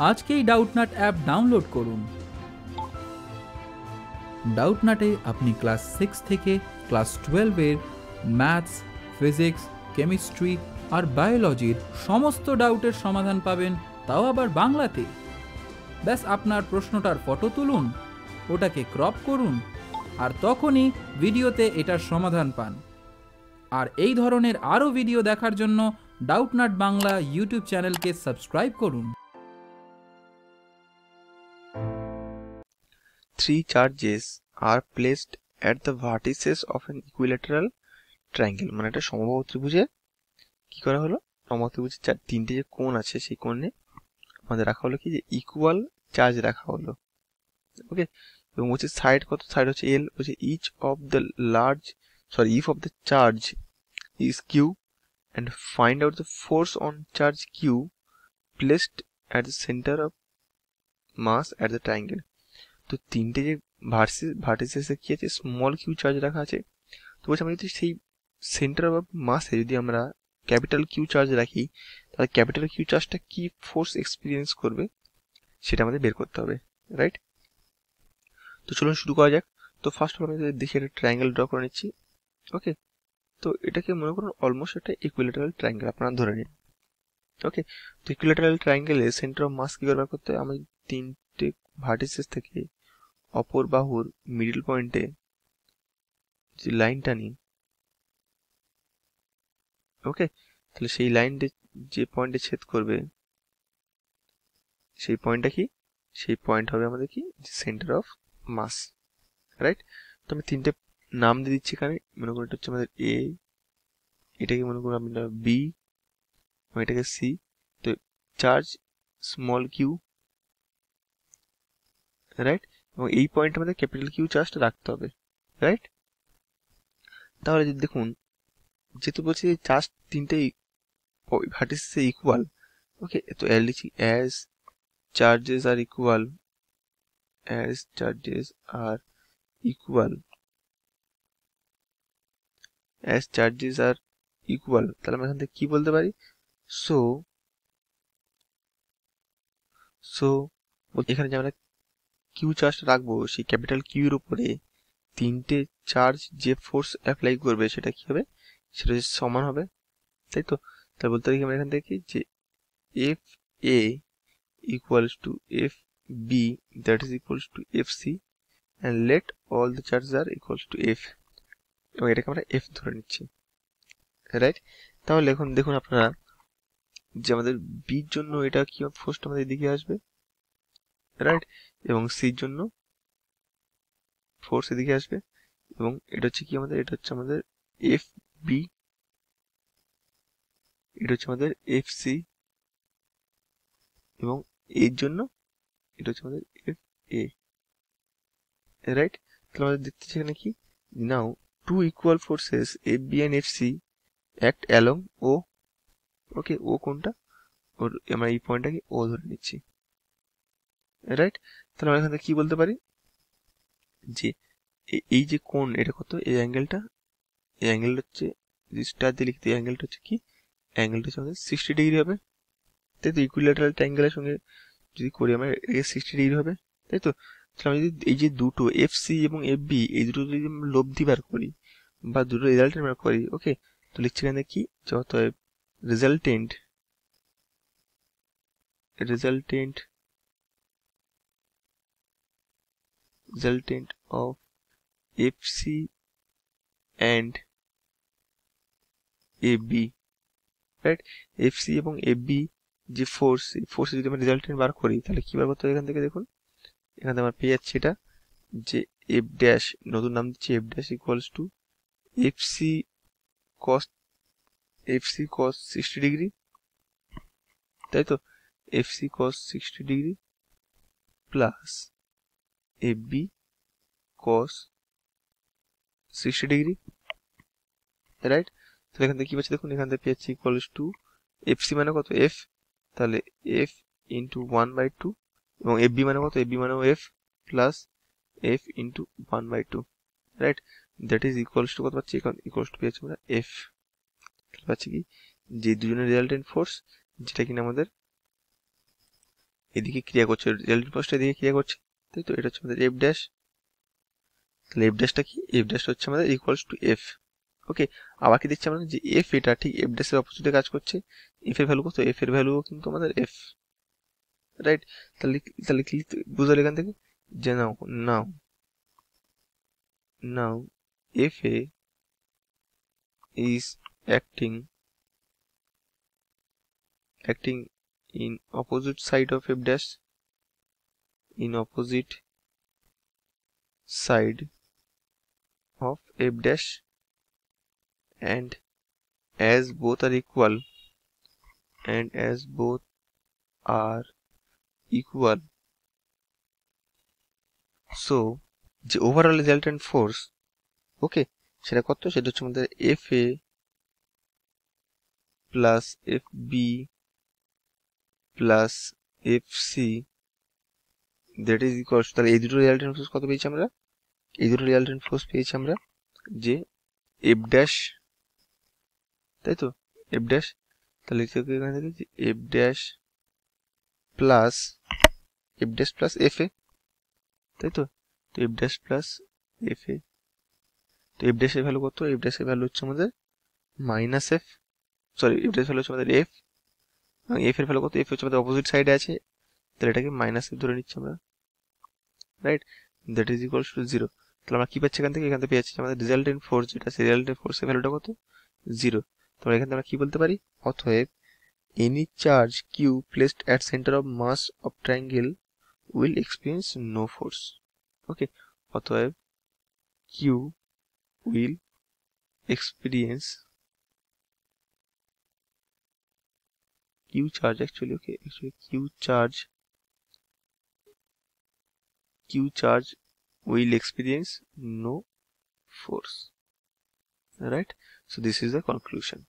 আজকেই Doubtnut app download করুন। ডাউটনাটে আপনি ক্লাস সিক্স থেকে ক্লাস টুয়েলভের ম্যাথস, ফিজিক্স, কেমিস্ট্রি আর বায়োলজির সমস্ত ডাউটের সমাধান পাবেন, তাও আবার বাংলাতে। ব্যাস, আপনার প্রশ্নটার ফটো তুলুন, ওটাকে ক্রপ করুন, আর তখনই ভিডিওতে এটার সমাধান পান। আর এই ধরনের আরও ভিডিও দেখার জন্য ডাউটনাট বাংলা ইউটিউব চ্যানেলকে সাবস্ক্রাইব করুন। Three charges are placed at the vertices of an equilateral triangle. মানে একটা সমবাহু ত্রিভুজে কি করা হলো? সমবাহু ত্রিভুজের চার, তিনটে যে কোণ আছে সেই কোণে আমাদের রাখা হলো কি? যে ইকুয়াল চার্জ রাখা হলো। ওকে এবং বলছে সাইড কত? সাইড হচ্ছে এল বলছে each of the large sorry if of the charge is Q and find out the force on charge Q placed at the centre of mass at the triangle তো তিনটে যে versus ভার্টিসেসে কি আছে? Small Q charge রাখা আছে। তো বলছি আমরা যদি সেই সেন্টার অফ মাসে যদি আমরা ক্যাপিটাল কিউ চার্জ রাখি, তাহলে ক্যাপিটাল কিউ চার্জটা কি ফোর্স এক্সপিরিয়েন্স করবে? সেটা আমাদের বের করতে হবে রাইট তো চলুন শুরু করা যাক। তো ফার্স্ট অফ আমি দেখি, একটা ট্রায়াঙ্গেল ড্র করে নিচ্ছি ওকে তো এটাকে মনে করুন অলমোস্ট একটা ইকুইলেটারাল ট্রায়াঙ্গেল আপনারা ধরে নিন ওকে তো ইকুইলেটারাল ট্রায়াঙ্গেলে সেন্টার অফ মাস কি ব্যবহার করতে হয়? আমি তিনটে ভার্টিসেস থেকে অপর বাহুর মিডল পয়েন্টে যে লাইনটা নিই ওকে তাহলে সেই লাইনটা যে পয়েন্টে ছেদ করবে, সেই পয়েন্টটা কি? সেই পয়েন্ট হবে আমাদের কি? সেন্টার অফ মাস রাইট তো আমি তিনটে নাম দিয়ে দিচ্ছি এখানে, মনে করুন এটা হচ্ছে আমাদের এ এটাকে মনে করুন আমরা বি এবং এটাকে সি তো চার্জ স্মল কিউ রাইট এবং এই পয়েন্ট আমাদের ক্যাপিটাল কিউ চার্জটা রাখতে হবে রাইট তাহলে দেখুন, যেহেতু বলছি যে চার্জ তিনটেই ভার্টিসে ইকুয়াল ওকে তো এল লিখছি as charges are equal as charges are equal as charges are equal তাহলে আমরা এখান থেকে কি বলতে পারি? সো সো এখানে যে আমরা কিউ চার্জ রাখব, সেই ক্যাপিটাল কিউর উপরে তিনটে চার্জ যে ফোর্স অ্যাপ্লাই করবে সেটা কি হবে? সেটা সমান হবে, তাই তো? তাই বলতে পারি আমরা এখান থেকে যে F A equals to F B that is equals to F C and let all the charge are equals to F এবং এটাকে আমরা এফ ধরে নিচ্ছি রাইট তাহলে এখন দেখুন আপনারা যে আমাদের বির জন্য এটা কি ফোর্সটা আমাদের দিকে আসবে? রাইট এবং সির জন্য ফোর্স এদিকে আসবে। এবং এটা হচ্ছে কি আমাদের? এটা হচ্ছে আমাদের এফ বি এটা হচ্ছে আমাদের এফ সি এবং এর জন্য এটা হচ্ছে আমাদের এফ এ রাইট তাহলে আমাদের দেখতে এখানে কি? Now two equal forces F B and F C act along O okay O কোনটা? ওর, আমরা এই পয়েন্টটাকে ও ধরে নিচ্ছি। রাইট তাহলে আমরা এখান থেকে কি বলতে পারি? যে এই যে কোন এটা কত? এই অ্যাঙ্গেলটা? এই অ্যাঙ্গেলটা হচ্ছে যদি স্টার দিয়ে লিখতে অ্যাঙ্গেলটা হচ্ছে কি? অ্যাঙ্গেলটা হচ্ছে আমাদের সিক্সটি ডিগ্রি হবে। তাই তো ইকুইলেটারাল ট্যাঙ্গেলের সঙ্গে যদি করি আমরা এটা সিক্সটি ডিগ্রি হবে। তাই তো? তাহলে আমি যদি এই যে দুটো এফ সি এবং এফ বি এই দুটো যদি লব্ধি বার করি, বা দুটো রেজাল্ট বার করি ওকে তো লিখছি এখানে কি? যত resultant resultant resultant of FC and AB right FC এবং এবি যে ফোর্স এই ফোর্সে যদি আমরা রেজাল্টেন্ট বার করি, তাহলে কি বার করতে হবে এখান থেকে দেখুন? এখান থেকে আমরা পেয়ে যাচ্ছি এটা, যে এফ ড্যাশ নতুন নাম দিচ্ছি F dash equals to FC cos FC cos sixty degree তাই তো? FC cos sixty degree plus B cos sixty degree right তাহলে এখান থেকে কি পাচ্ছি? দেখুন, এখান থেকে পেয়েছি ইকুয়ালস টু এফ সি মানে কত? এফ তাহলে F into one by two এবং এফ বি মানে কত? এফ বি মানেও F plus F into one by two right that is equals to কত পাচ্ছি? ইকুয়ালস টু পেয়েছি আমরা এফ পাচ্ছি কি? যে দুজনের রেজাল্টেন্ট ফোর্স যেটা কিনা আমাদের এদিকে ক্রিয়া করছে রেজাল্টেন্ট ফোর্সটা এদিকে ক্রিয়া করছে। তাই তো? এটা হচ্ছে আমাদের এফ ড্যাশ তাহলে এফ ড্যাশটা কি? এফ ড্যাশটা হচ্ছে আমাদের ইকুয়ালস টু এফ ওকে আবার কি দেখছি আমরা? যে এফ এটা ঠিক এফ ড্যাশের অপোজিটে কাজ করছে। এফ এর ভ্যালু কত? এফ এর ভ্যালু কিন্তু আমাদের এফ রাইট তাহলে তাহলে কি বুঝালে এখান থেকে? যে now now now F A is acting acting in opposite side of f dash in opposite side of f dash and as both are equal and as both are equal so the overall resultant force okay সেটা কত সেটা হচ্ছে আমাদের F A plus F B plus F C that is equals তাহলে এই দুটো রিয়ালটেন্ট force কত পেয়েছি আমরা? এই দুটো রিয়ালটেন্ট ফোর্স পেয়েছি আমরা যে এফ ড্যাশ তাই তো? এফ ড্যাশ তাহলে এখানে থেকে F dash plus F dash plus F A তাই তো? তো F dash plus F A তো এফ ড্যাশের ভ্যালু কত? এফ ড্যাশের ভ্যালু হচ্ছে আমাদের minus F sorry F dash value হচ্ছে আমাদের এফ এফ এর ভ্যালু কত? এফ হচ্ছে আমাদের অপোজিট সাইডে আছে, তাহলে এটাকে মাইনাস এফ ধরে নিচ্ছি আমরা। Right that is equals to zero তাহলে আমরা কি পাচ্ছি এখান থেকে? এখান থেকে পেয়েছি আমাদের রেজাল্টেন্ট ফোর্স যেটা সেই রেজাল্টেন্ট ফোর্সের ভ্যালুটা কত? জিরো তাহলে এখান থেকে আমরা কি বলতে পারি? অতএব any charge Q placed at centre of mass of triangle will experience no force okay অতএব Q will experience Q charge actually okay actually, q charge q charge will experience no force. Right so this is the conclusion